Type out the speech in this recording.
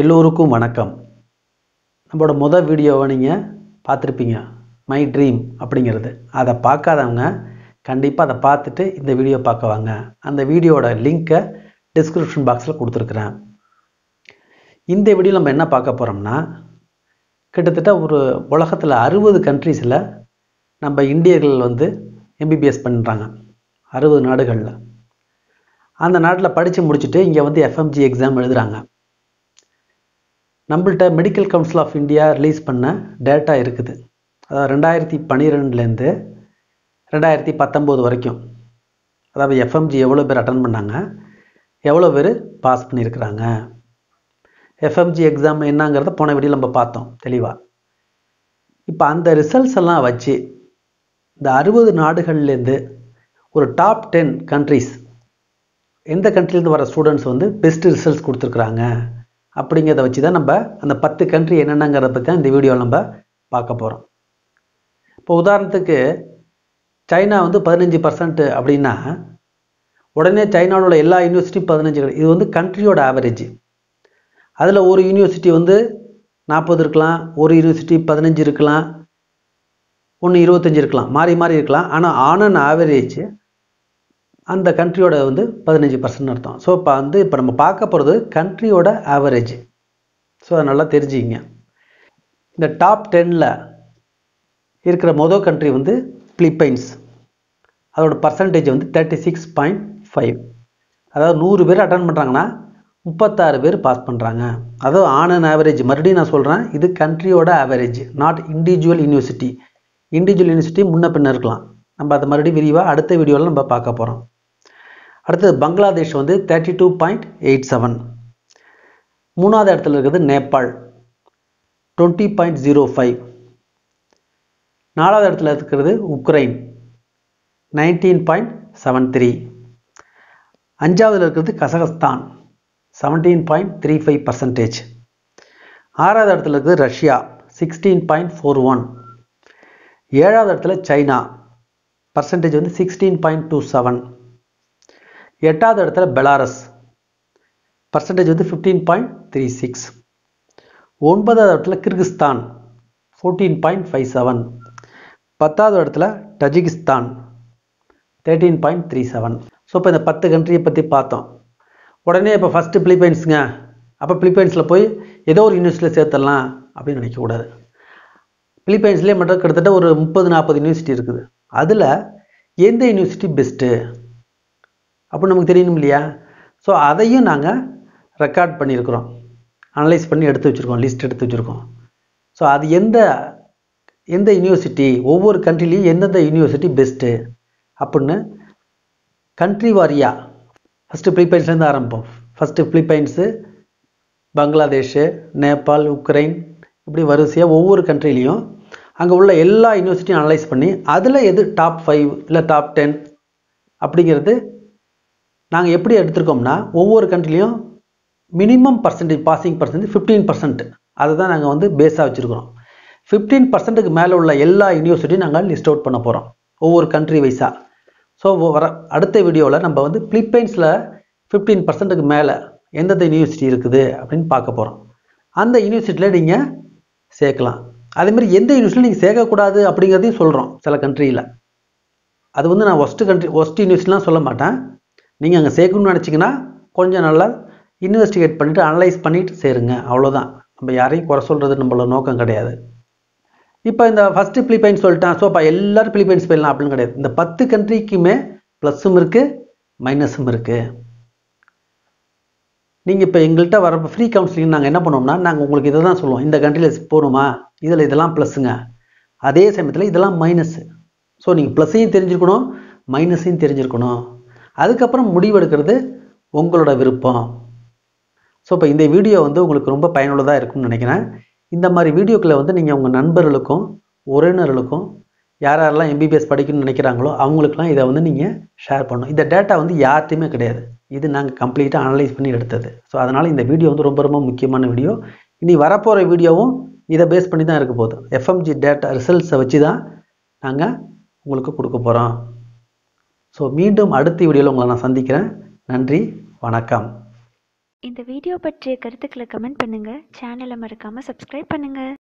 எல்லோருக்கும் வணக்கம். நம்மளோட முதல் வீடியோவை நீங்கள் பார்த்துருப்பீங்க. மை ட்ரீம் அப்படிங்கிறது. அதை பார்க்காதவங்க கண்டிப்பாக அதை பார்த்துட்டு இந்த வீடியோ பார்க்க வாங்க. அந்த வீடியோட லிங்க்கை டிஸ்கிரிப்ஷன் பாக்ஸில் கொடுத்துருக்குறேன். இந்த வீடியோ நம்ம என்ன பார்க்க போகிறோம்னா கிட்டத்தட்ட ஒரு உலகத்தில் அறுபது கண்ட்ரீஸில் நம்ம இந்தியர்கள் வந்து எம்பிபிஎஸ் பண்ணுறாங்க அறுபது நாடுகளில். அந்த நாட்டில் படித்து முடிச்சுட்டு இங்கே வந்து எஃப்எம்ஜி எக்ஸாம் எழுதுகிறாங்க நம்மள்ட்ட medical council of India release பண்ண டேட்டா இருக்குது. அதாவது ரெண்டாயிரத்தி பன்னிரெண்டுலேருந்து ரெண்டாயிரத்தி பத்தொம்போது வரைக்கும். அதாவது எஃப்எம்ஜி எவ்வளோ பேர் அட்டன் பண்ணாங்க? எவ்வளோ பேர் பாஸ் பண்ணியிருக்கிறாங்க? எஃப்எம்ஜி எக்ஸாம் என்னங்கிறத போன வீடியோ நம்ம பார்த்தோம் தெளிவாக இப்போ அந்த ரிசல்ட்ஸ் எல்லாம் வச்சு இந்த அறுபது நாடுகள்லேருந்து ஒரு டாப் டென் கண்ட்ரீஸ் எந்த கண்ட்ரிலேருந்து வர ஸ்டூடெண்ட்ஸ் வந்து பெஸ்ட் ரிசல்ட்ஸ் கொடுத்துருக்குறாங்க? அப்படிங்கிறத வச்சு தான் நம்ம அந்த பத்து கண்ட்ரி என்னென்னங்கிறத பற்றி தான் இந்த வீடியோவில் நம்ம பார்க்க போகிறோம் இப்போ உதாரணத்துக்கு சைனா வந்து பதினஞ்சு பர்சன்ட் அப்படின்னா உடனே சைனாவில் உள்ள எல்லா யூனிவர்சிட்டியும் பதினஞ்சு இது வந்து கண்ட்ரியோட ஆவரேஜ் அதில் ஒரு யூனிவர்சிட்டி வந்து நாற்பது இருக்கலாம் ஒரு யூனிவர்சிட்டி பதினஞ்சு இருக்கலாம் ஒன்று இருபத்தஞ்சி இருக்கலாம் மாறி மாறி இருக்கலாம். ஆனால் ஆன் அண்ட் ஆவரேஜ் அந்த கண்ட்ரியோட வந்து பதினஞ்சு பர்சன்ட் அர்த்தம். ஸோ இப்போ வந்து இப்போ நம்ம பார்க்க போகிறது கண்ட்ரியோட ஆவரேஜ் ஸோ அதை நல்லா தெரிஞ்சுங்க இந்த டாப் டென்னில் இருக்கிற மொதல் கண்ட்ரி வந்து பிலிப்பைன்ஸ் அதோட பர்சன்டேஜ் வந்து தேர்ட்டி சிக்ஸ் பாயிண்ட் ஃபைவ் அதாவது நூறு பேர் அட்டன் பண்ணுறாங்கன்னா முப்பத்தாறு பேர் பாஸ் பண்ணுறாங்க அதாவது ஆன் அண்ட் ஆவரேஜ் மறுபடியும் நான் சொல்கிறேன் இது கண்ட்ரியோட average not individual university individual university முன்ன பின்ன இருக்கலாம். நம்ம அதை மறுபடியும் விரிவாக அடுத்த வீடியோவில் நம்ம பார்க்க போகிறோம் அடுத்தது பங்களாதேஷ் வந்து thirty two point eight seven மூணாவது இடத்துல இருக்கிறது Nepal twenty point zero five நாலாவது இடத்துல இருக்கிறது Ukraine nineteen point seven three அஞ்சாவதில் இருக்கிறது Kazakhstan seventeen point three five percentage ஆறாவது இடத்துல இருக்குது Russia sixteen point four one ஏழாவது இடத்துல சைனா பர்சன்டேஜ் வந்து சிக்ஸ்டீன் பாயிண்ட் டூ செவன் எட்டாவது இடத்துல பெலாரஸ். பர்சன்டேஜ் வந்து ஃபிஃப்டீன் பாயிண்ட் த்ரீ சிக்ஸ் ஒன்பதாவது இடத்துல Kyrgyzstan fourteen point five seven பத்தாவது இடத்துல Tajikistan thirteen point three seven so இப்போ இந்த பத்து கண்ட்ரியை பற்றி பார்த்தோம். உடனே இப்போ ஃபஸ்ட்டு பிலிப்பைன்ஸுங்க அப்போ பிலிப்பைன்ஸில் போய் ஏதோ ஒரு யூனிவர்சிட்டியில் சேர்த்துடலாம் அப்படின்னு நினைக்கக்கூடாது பிலிப்பைன்ஸ்லேயே மட்டும் கிட்டத்தட்ட ஒரு முப்பது நாற்பது யூனிவர்சிட்டி இருக்குது. அதில் எந்த யூனிவர்சிட்டி பெஸ்ட்டு அப்போ நமக்கு தெரியணும் இல்லையா? ஸோ அதையும் நாங்கள் ரெக்கார்ட் பண்ணியிருக்கிறோம். அனலைஸ் பண்ணி எடுத்து வச்சுருக்கோம் லிஸ்ட் எடுத்து வச்சுருக்கோம். ஸோ அது எந்த எந்த யூனிவர்சிட்டி ஒவ்வொரு கண்ட்ரிலையும் எந்தெந்த யூனிவர்சிட்டி பெஸ்ட்டு அப்படின்னு கண்ட்ரி வாரியாக ஃபஸ்ட்டு பிலிப்பைன்ஸ்லேருந்து ஆரம்பிப்போம். First Philippines Bangladesh Nepal Ukraine இப்படி வரிசையாக ஒவ்வொரு கண்ட்ரிலையும் அங்கே உள்ள எல்லா யூனிவர்சிட்டியும் அனலைஸ் பண்ணி அதில் எது டாப் ஃபைவ் இல்லை டாப் டென் அப்படிங்கிறது நாங்கள் எப்படி எடுத்திருக்கோம்னா ஒவ்வொரு கண்ட்ரிலையும் minimum percentage passing percentage fifteen percent அதை தான் நாங்கள் வந்து பேஸாக வச்சுருக்கிறோம். ஃபிஃப்டீன் பர்சன்ட்டுக்கு மேலே உள்ள எல்லா யூனிவர்சிட்டியும் நாங்கள் லிஸ்ட் அவுட் பண்ண போகிறோம் ஒவ்வொரு கண்ட்ரி வைஸாக ஸோ வர அடுத்த வீடியோவில் நம்ம வந்து பிலிப்பைன்ஸில் ஃபிஃப்டீன் பர்சன்ட்டுக்கு மேலே எந்தெந்த யூனிவர்சிட்டி இருக்குது அப்படின்னு பார்க்க போகிறோம் அந்த யூனிவர்சிட்டியில் நீங்கள் சேர்க்கலாம். அதேமாதிரி எந்த யூனிவர்சிட்டியில் நீங்கள் சேர்க்கக்கூடாது அப்படிங்கிறதையும் சொல்கிறோம் சில கண்ட்ரியில் அது வந்து நான் ஒஸ்ட்டு கண்ட்ரி ஒஸ்ட் யூனிவர்சிட்டிலாம் சொல்ல மாட்டேன். நீங்கள் அங்கே சேர்க்கணும்னு நினச்சிங்கன்னா கொஞ்சம் நல்லா இன்வெஸ்டிகேட் பண்ணிவிட்டு அனலைஸ் பண்ணிவிட்டு சேருங்க. அவ்வளோதான் நம்ம யாரையும் குறை சொல்கிறது நம்மளோட நோக்கம் கிடையாது. இப்போ இந்த ஃபஸ்ட்டு பிலிப்பைன்ஸ் சொல்லிட்டேன். ஸோ இப்போ எல்லோரும் பிலிப்பைன்ஸ் போயிடலாம் அப்படின்னு கிடையாது. இந்த பத்து கண்ட்ரிக்குமே ப்ளஸ்ஸும் இருக்குது மைனஸும் இருக்குது நீங்கள் இப்போ எங்கள்கிட்ட வர ஃப்ரீ கவுன்சிலிங் நாங்கள் என்ன பண்ணுவோம்னா நாங்கள் உங்களுக்கு இதை தான் சொல்லுவோம். இந்த கண்ட்ரியில் போகணுமா? இதில் இதெல்லாம் ப்ளஸ்ஸுங்க அதே சமயத்தில் இதெல்லாம் மைனஸு ஸோ நீங்கள் ப்ளஸ்ஸையும் தெரிஞ்சுருக்கணும் மைனஸையும் தெரிஞ்சிருக்கணும். அதுக்கப்புறம் முடிவெடுக்கிறது உங்களோட விருப்பம். ஸோ இப்போ இந்த வீடியோ வந்து உங்களுக்கு ரொம்ப பயனுள்ளதாக இருக்கும்னு நினைக்கிறேன். இந்த மாதிரி வீடியோக்களை வந்து நீங்கள் உங்கள் நண்பர்களுக்கும் உறவினர்களுக்கும் யார் யாரெல்லாம் எம்பிபிஎஸ் படிக்கணும்னு நினைக்கிறாங்களோ அவங்களுக்குலாம் இதை வந்து நீங்கள் ஷேர் பண்ணணும். இந்த டேட்டா வந்து யார்ட்டையுமே கிடையாது. இது நாங்கள் கம்ப்ளீட்டாக அனலைஸ் பண்ணி எடுத்தது. ஸோ அதனால் இந்த வீடியோ வந்து ரொம்ப ரொம்ப முக்கியமான வீடியோ இனி வரப்போகிற வீடியோவும் இதை பேஸ் பண்ணி தான் இருக்க போதும் எஃப்எம்ஜி டேட்டா ரிசல்ட்ஸை வச்சு தான் நாங்கள் உங்களுக்கு கொடுக்க போகிறோம் ஸோ மீண்டும் அடுத்த வீடியோவில் உங்களை நான் சந்திக்கிறேன். நன்றி வணக்கம். இந்த வீடியோ பற்றிய கருத்துக்களை கமெண்ட் பண்ணுங்கள் சேனலை மறக்காமல் சப்ஸ்கிரைப் பண்ணுங்கள்